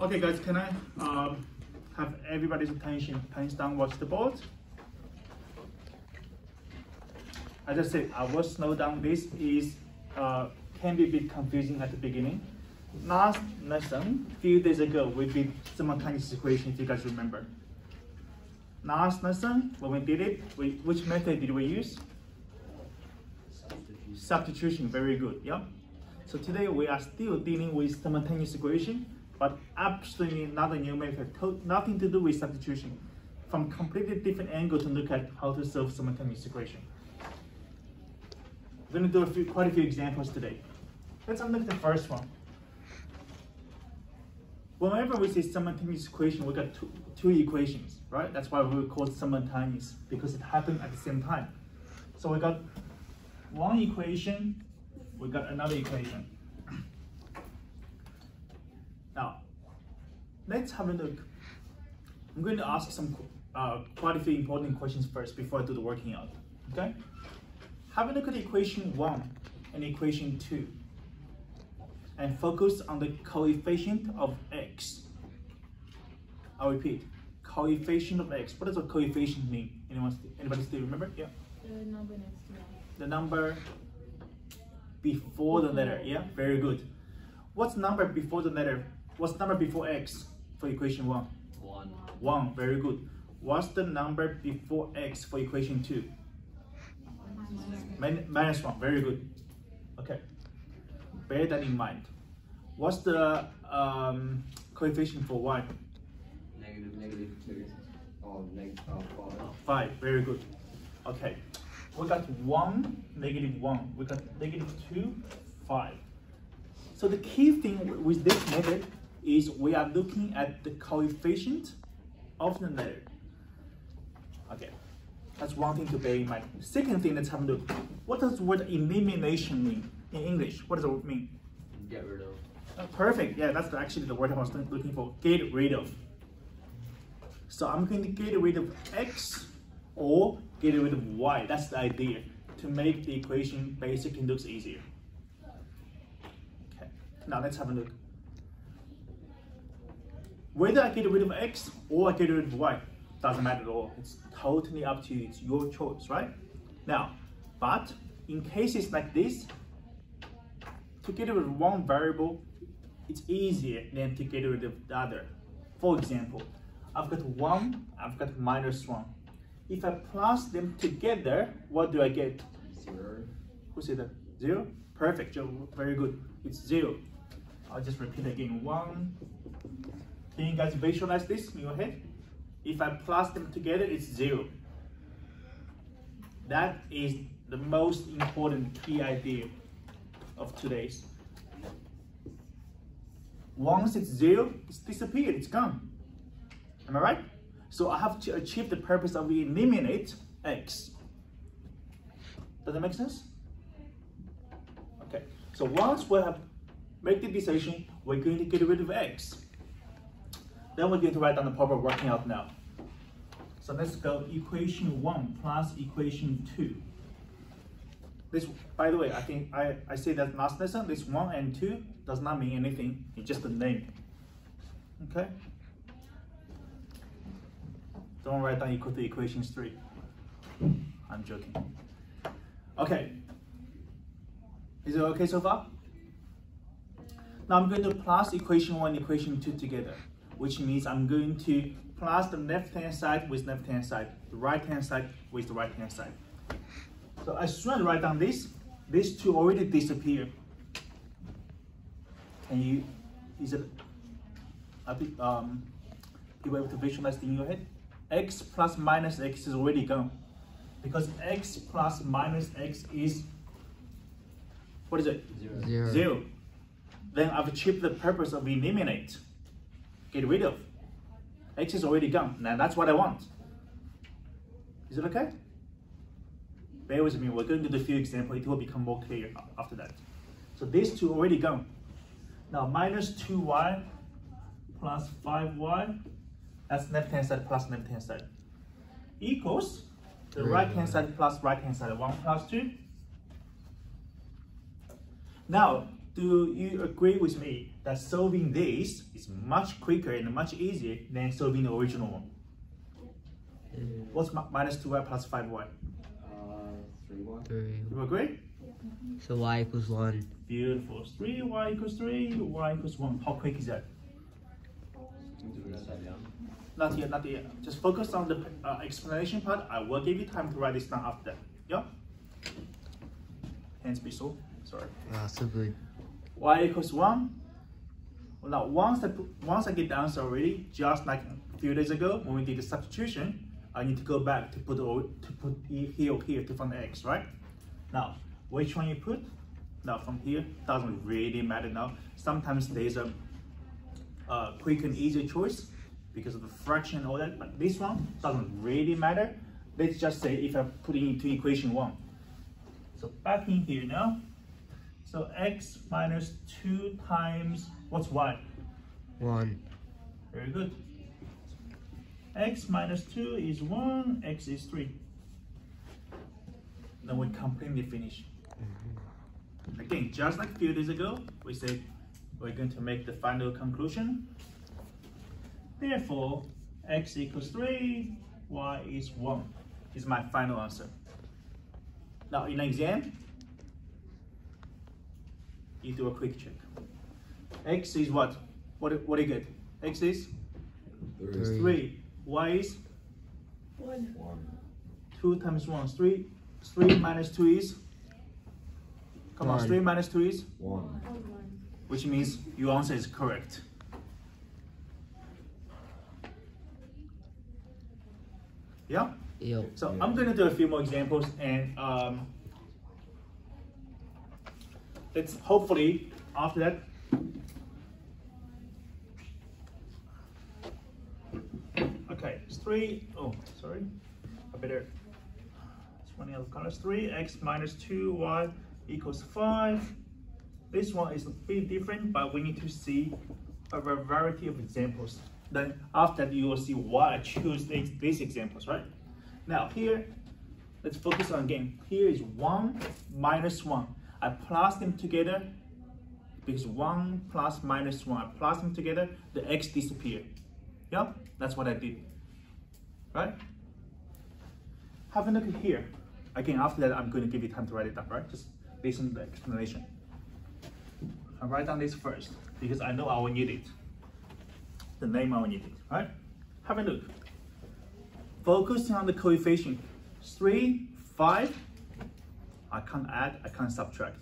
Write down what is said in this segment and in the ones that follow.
Okay guys, can I um, have everybody's attention pens down watch the board? As I said, I will slow down this is uh, can be a bit confusing at the beginning. Last lesson, few days ago, we did simultaneous equation if you guys remember. Last lesson, when we did it, we, which method did we use? Substitution. Substitution, very good, yeah? So today we are still dealing with simultaneous equation, but absolutely not a new method, nothing to do with substitution. From completely different angle to look at how to solve simultaneous equation. We're gonna do a few, quite a few examples today. Let's look at the first one. Whenever we say simultaneous equation, we got two, two equations, right? That's why we call it simultaneous, because it happened at the same time. So we got one equation, we got another equation. Now, let's have a look. I'm going to ask some uh, quite a few important questions first before I do the working out. Okay? Have a look at equation one and equation two, and focus on the coefficient of x. I'll repeat, coefficient of x. What does a coefficient mean? Anyone? Anybody still remember? Yeah The number next to the number before the letter. Yeah, very good. What's number before the letter? What's number before x for equation one? One. One, very good. What's the number before x for equation two? Min- minus one, very good. Okay, bear that in mind. What's the um, coefficient for y? Negative, negative two. Oh, neg, oh, five. Five, very good. Okay, we got one, negative one. We got negative two, five. So the key thing with this method is we are looking at the coefficient of the letter. Okay, that's one thing to bear in mind. Second thing, let's have a look. What does the word elimination mean in English? What does it mean? Get rid of. Uh, perfect. Yeah, that's actually the word I was looking for. Get rid of. So I'm going to get rid of x or get rid of y. That's the idea to make the equation basically looks easier. Okay. Now let's have a look. Whether I get rid of x or I get rid of y doesn't matter at all. It's totally up to you. It's your choice, right? Now, but in cases like this, to get rid of one variable, it's easier than to get rid of the other. For example, I've got one, I've got minus one. If I plus them together, what do I get? Zero. Who said that? Zero? Perfect, Joe. Very good. It's zero. I'll just repeat again. One. Can you guys visualize this in your head? If I plus them together, it's zero. That is the most important key idea of today's. Once it's zero, it's disappeared, it's gone. Am I right? So I have to achieve the purpose of eliminate x. Does that make sense? Okay, so once we have made the decision, we're going to get rid of x. Then we're going to write down the proper working out now. So let's go equation one plus equation two. This, by the way, I think I, I say that last lesson, this one and two does not mean anything, it's just a name. Okay? Don't write down equal to equations three. I'm joking. Okay. Is it okay so far? Now I'm going to plus equation one, equation two together, which means I'm going to plus the left hand side with left hand side, the right hand side with the right hand side. So as soon as I write down this, these two already disappear. Can you, is it, a bit, um, you able to visualize it in your head? x plus minus x is already gone. Because x plus minus x is, what is it? Zero. Zero. Zero. Then I've achieved the purpose of eliminate, get rid of. X is already gone. Now that's what I want. Is it okay? Bear with me. We're going to do a few examples. It will become more clear after that. So these two already gone. Now minus 2y plus 5y. That's left hand side plus left hand side. Equals the Three right hand side plus right hand side. 1 plus 2. Now, do you agree with me that solving this is much quicker and much easier than solving the original one? What's mi- minus 2y plus 5y? Uh, three one. Three. You agree? So y equals one. Beautiful. 3y equals 3, y equals 1. How quick is that? Do we write that down? Not yet, not yet. Just focus on the uh, explanation part. I will give you time to write this down after that. Yeah? Hands be so. Sorry. Wow, so good. Y equals 1. Well, now, once I, put, once I get the answer already, just like a few days ago when we did the substitution, I need to go back to put to put here or here to find x, right? Now, which one you put? Now, from here, doesn't really matter now. Sometimes there's a, a quick and easy choice because of the fraction and all that, but this one doesn't really matter. Let's just say if I put it into equation 1. So back in here now, so x minus 2 times, what's y? One. Very good. x minus 2 is 1, x is 3. Then we completely finish. Mm-hmm. Again, just like a few days ago, we said we're going to make the final conclusion. Therefore, x equals 3, y is 1 is my final answer. Now, in exam, you do a quick check. x is what? What, what do you get? x is Three. 3. y is One. One. 2 times 1 is 3. 3 minus 2 is? Come on, One. 3 minus 2 is? One. One. Which means your answer is correct. Yeah? Yo. So I'm going to do a few more examples and um, let's hopefully after that. Okay, it's three. Oh, sorry. I better. It's running out of colors. Three x minus two y equals five. This one is a bit different, but we need to see a variety of examples. Then after that, you will see why I choose these, these examples, right? Now here, let's focus on again. Here is one minus one. I plus them together because one plus minus one. I plus them together, the x disappear. Yep, that's what I did. Right? Have a look here. Again, after that, I'm going to give you time to write it down, right? Just listen to the explanation. I'll write down this first because I know I will need it. The name I will need it, right? Have a look. Focusing on the coefficient. 3, 5. I can't add, I can't subtract.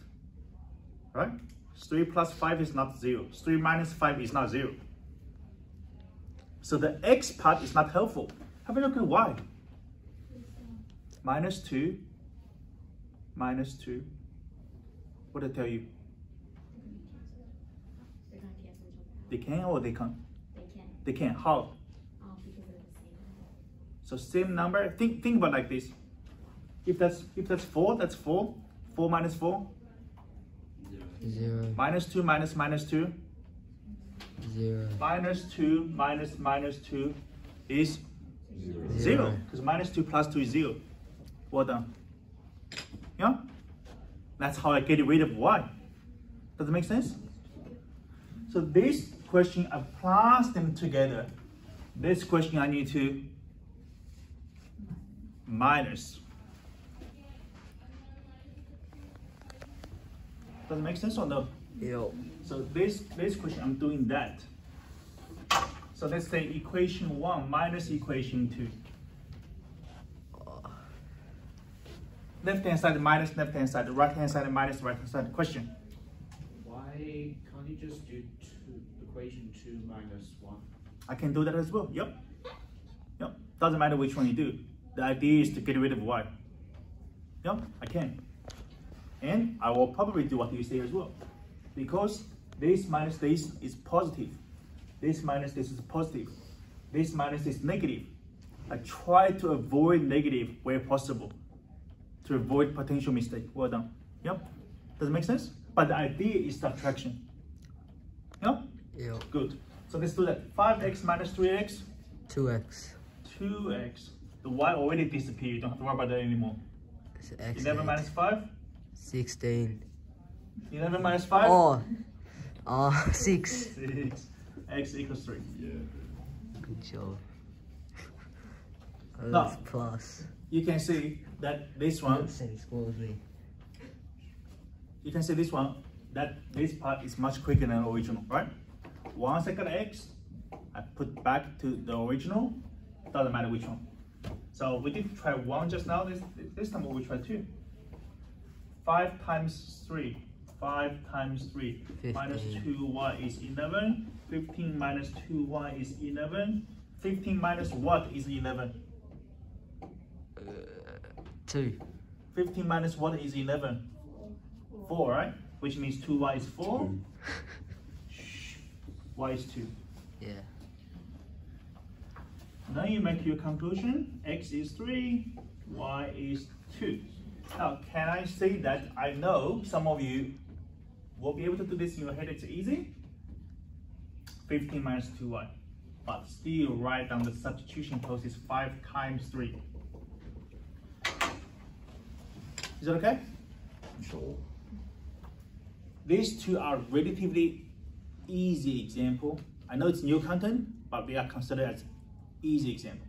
Right? 3 plus 5 is not 0. 3 minus 5 is not 0. So the x part is not helpful. Have a look at y. Minus 2, minus 2. What did I tell you? They're gonna cancel each other out. They can or they can't? They can, They can. How? Oh, because they're the same. So same number. Think think about like this. If that's if that's four, that's four. Four minus four. Zero. Minus two minus minus two. Zero. Minus two minus minus two is Zero. zero. Because minus two plus two is zero. Well done. Yeah? That's how I get rid of y. Does it make sense? So this question, I plus them together. This question I need to minus. Does it make sense or no? Yo. So this this question I'm doing that. So let's say equation one minus equation two. Left hand side minus left hand side, right hand side minus right hand side. Question. Why can't you just do two, equation two minus one? I can do that as well. Yep. Yep. Doesn't matter which one you do. The idea is to get rid of y. Yep, I can. And I will probably do what you say as well. Because this minus this is positive. This minus this is positive. This minus this negative. I try to avoid negative where possible. To avoid potential mistake. Well done. Yep. Does it make sense? But the idea is subtraction. Yep. Yo. Good. So let's do that. 5x minus 3x, Two x. 2x. The y already disappeared. You don't have to worry about that anymore. It's x. 11 minus 5, Sixteen. 11 minus 5? Oh. Uh, 6. 6. X equals 3. Yeah. Good job. Oh, No. plus. You can see that this one, Nonsense, me? you can see this one, that this part is much quicker than original, right? Once I got X, I put back to the original, doesn't matter which one. So we did try one just now, this, this time we will try two. 5 times 3, 5 times 3, minus 15. 2y is 11, 15 minus 2y is 11, 15 minus what is 11? Uh, 2. 15 minus what is 11? 4, right? Which means 2y is 4. Shh. y is 2. Yeah. Now you make your conclusion. x is 3, y is 2. Now, can I say that I know some of you will be able to do this in your head, it's easy? 15 minus 2y. But still write down the substitution process 5 times 3. Is that okay? Sure. These two are relatively easy example. I know it's new content, but they are considered as easy example.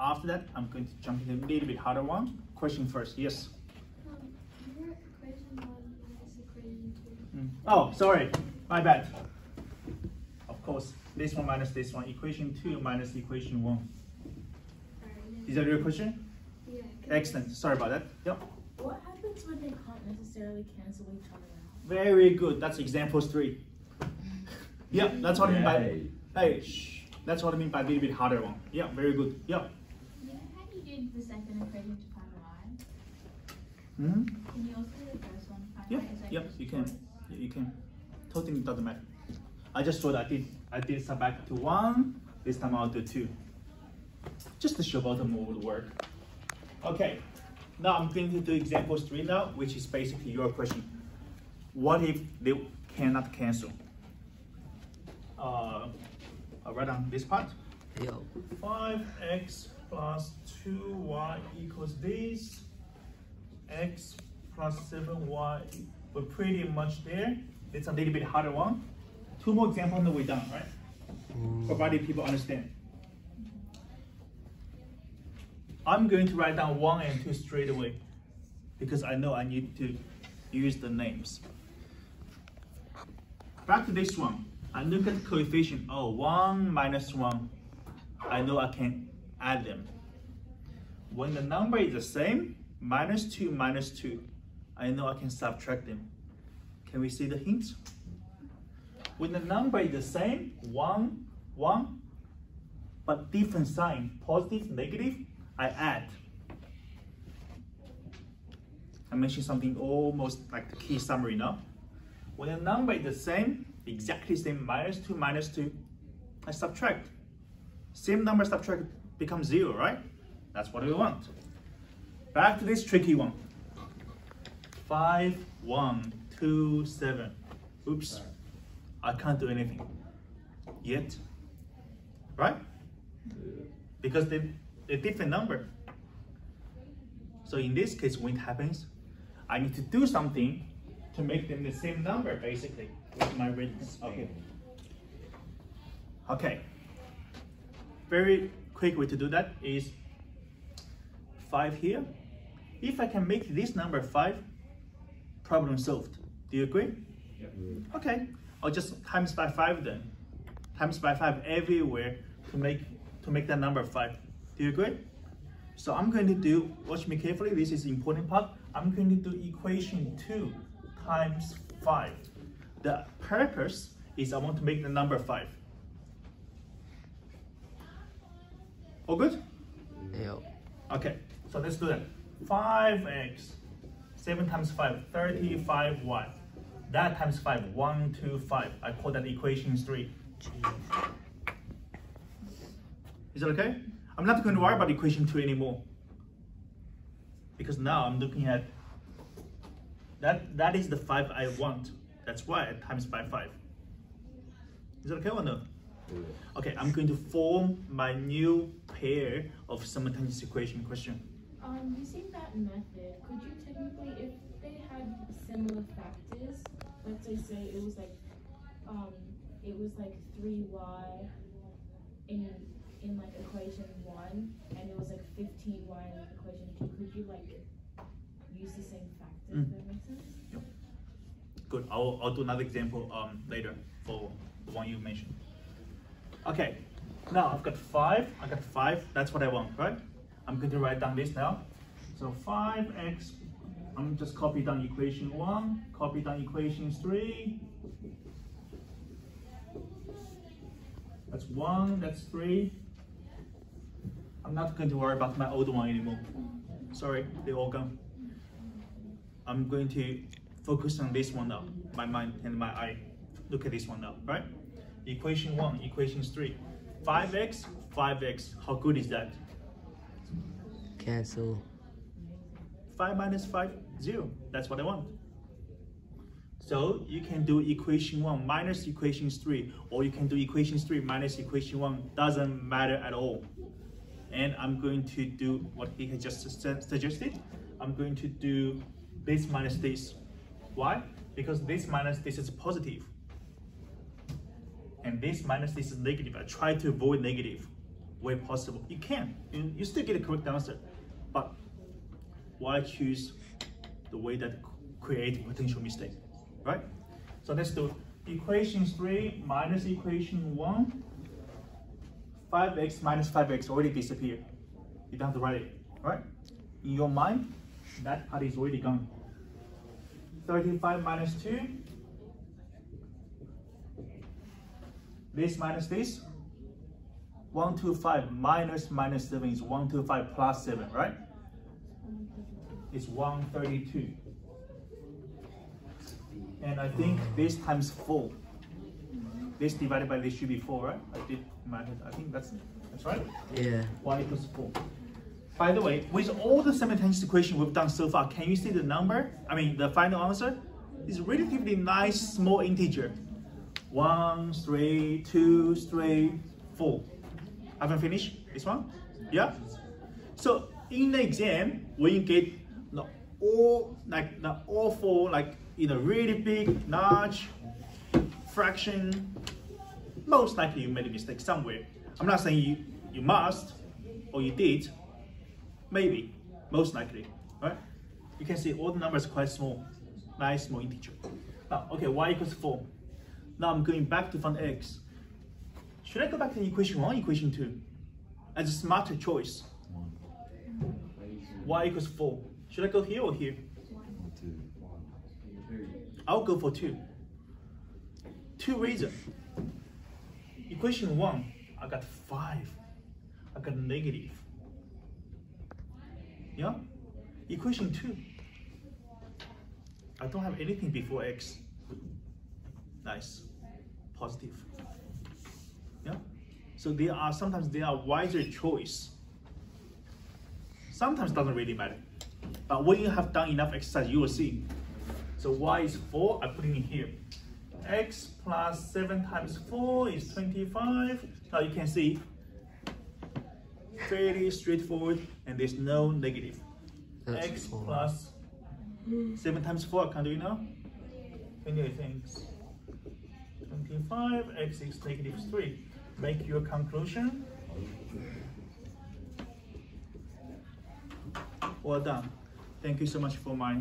After that, I'm going to jump into a little bit harder one. Question first, yes. Um, your equation one minus equation two. Mm. Oh, sorry, my bad. Of course, this one minus this one, equation two minus equation one. Sorry. Is that your question? Yeah. 'cause Excellent, sorry about that. Yep, What happens when they can't necessarily cancel each other out? very good, that's examples three. Yep, that's what I mean by, hey, shh. That's what I mean by a little bit harder one. Yeah, very good, yep. You know how you did the second equation to find y? Hmm Can you also do one to Yep, y? Yep, you can. Yeah, you can. Totally doesn't matter. I just thought I did I did some back to one. This time I'll do two. Just to show both of them would work. Okay. Now I'm going to do example three now, which is basically your question. What if they cannot cancel? Uh, I'll write down this part. Yo. 5x plus 2y equals this. X plus 7y. We're pretty much there. It's a little bit harder one. Two more examples and we're done, right? Mm. Provided people understand. I'm going to write down one and two straight away because I know I need to use the names. Back to this one. I look at the coefficient. Oh, 1 minus 1. I know I can add them. When the number is the same, minus 2 minus 2, I know I can subtract them. Can we see the hint? When the number is the same, 1, 1, but different sign, positive, negative, I add. I mentioned something almost like the key summary now. When the number is the same, exactly same, minus 2, minus 2, I subtract. Same number subtract becomes 0, right? That's what we want. Back to this tricky one. 5, 1, 2, 7. Oops, I can't do anything yet. Right? Because they, they're different number. So in this case, when it happens, I need to do something to make them the same number, basically, with my radius. Okay. Okay. Very quick way to do that is 5 here. If I can make this number 5, problem solved. Do you agree? Yep. Okay, I'll just times by 5 then. Times by 5 everywhere to make to make that number 5. Do you agree? So I'm going to do, watch me carefully, this is the important part. I'm going to do equation 2 times 5. The purpose is I want to make the number 5. All good? Yo. Okay, so let's do that. 5x, 7 times 5, 35y. That times 5, 1, 2, 5. I call that equation 3. Is that okay? I'm not going to worry about equation 2 anymore. Because now I'm looking at, that, that is the 5 I want. That's why I times by 5. Is that okay or no? Okay, I'm going to form my new pair of simultaneous equation question. Um, using that method, could you technically, if they had similar factors. Let's say say it was like um it was like three y in in like equation one and it was like fifteen y in equation two. Could you like use the same factor? Mm. That makes sense? Good. I'll, I'll do another example um, later for the one you mentioned. Okay. Now I've got five. I got five. That's what I want, right? I'm going to write down this now. So 5x, I'm just copy down equation one, copy down equation three. That's one, that's three. I'm not going to worry about my old one anymore. Sorry, they're all gone. I'm going to focus on this one now, my mind and my eye. Look at this one now, right? Equation one, equations three. 5x, 5x, how good is that? Cancel. 5 minus 5, 0. That's what I want. So you can do equation 1 minus equation 3, or you can do equation 3 minus equation 1. Doesn't matter at all. And I'm going to do what he has just suggested. I'm going to do this minus this. Why? Because this minus this is positive. And this minus this is negative. I try to avoid negative where possible. You can. You still get a correct answer. Why choose the way that create potential mistake, right? So let's do equation three minus equation one. 5x minus 5x already disappeared. You don't have to write it, right? In your mind, that part is already gone. 35 minus 2. This minus this. 125 minus minus 7 is 125 plus 7, right? It's 132. And I think this times 4. This divided by this should be 4, right? I did my head. I think that's that's right. Yeah. y equals 4. By the way, with all the simultaneous equation we've done so far, can you see the number? I mean, the final answer is relatively nice small integer. 1, 3, 2, 3, 4. Haven't finished this one? Yeah? So in the exam, when you get all like the all four like in a really big, large fraction, most likely you made a mistake somewhere. I'm not saying you you must or you did, maybe, most likely, right? You can see all the numbers quite small, nice small integer. Now, okay, y equals four. Now I'm going back to find x. Should I go back to equation one, equation two? As a smarter choice. y equals four. Should I go here or here? I'll go for two. Two reasons. Equation one, I got five. I got negative. Yeah? Equation two, I don't have anything before x. Nice. Positive. Yeah? So there are sometimes there are wiser choice. Sometimes doesn't really matter. But when you have done enough exercise, you will see. So y is 4, I put it in here. x plus 7 times 4 is 25. Now you can see, fairly straightforward and there's no negative. That's x four. plus 7 times 4, I can do it now. 28 things. 25, x is negative 3. Make your conclusion. Well done. Thank you so much for my